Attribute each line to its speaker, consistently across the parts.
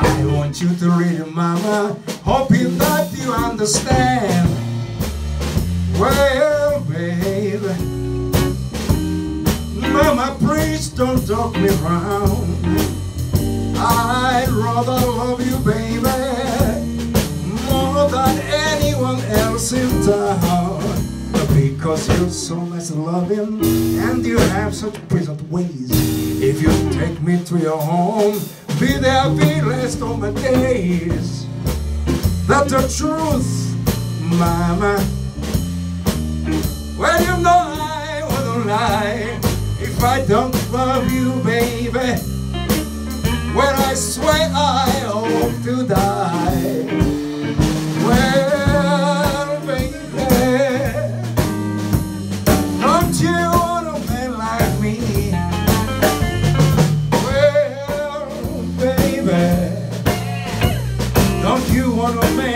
Speaker 1: I want you to read it, mama, hoping that you understand. Well, babe, mama, please don't talk me round. I'd rather love you, baby, more than anyone else in town. Because you're so much loving and you have such pleasant ways. If you take me to your home, be there be rest on my days. That's the truth, mama. Well, you know I wouldn't lie if I don't love you, baby. When I swear I hope to die. You want a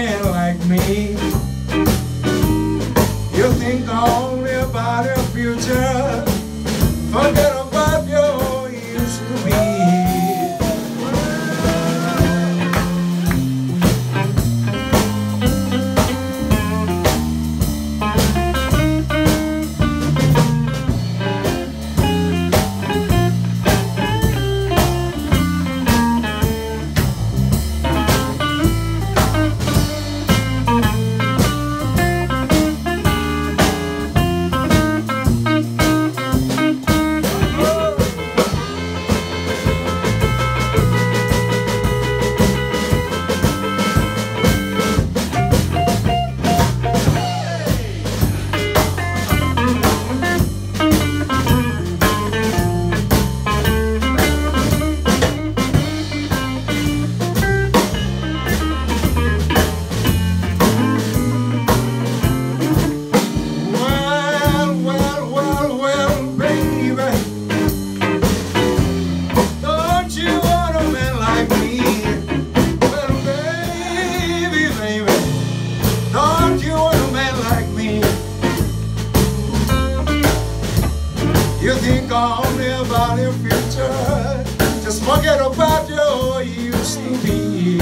Speaker 1: Think only about your future. Just forget about your used to be.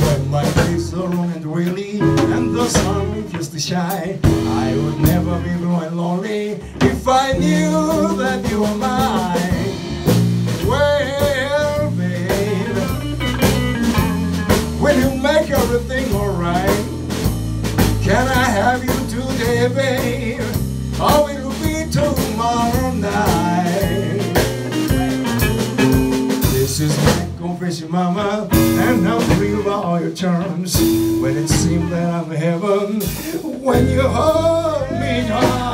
Speaker 1: When my days are long and weary and the sun refused to shine, I would never be blue and lonely if I knew that you were mine. Well, babe, will you make everything alright? Can I have you today, babe? Or my confession, mama, and I'm free of all your charms. When it seems that I'm heaven, when you hold me in